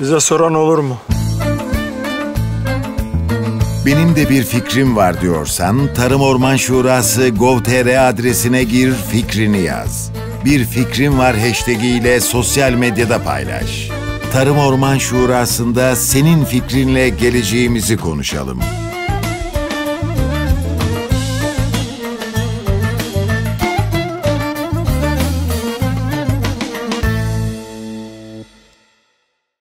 Bize soran olur mu? Benim de bir fikrim var diyorsan Tarım Orman Şurası gov.tr adresine gir fikrini yaz. Bir fikrim var hashtag ile sosyal medyada paylaş. Tarım Orman Şurası'nda senin fikrinle geleceğimizi konuşalım.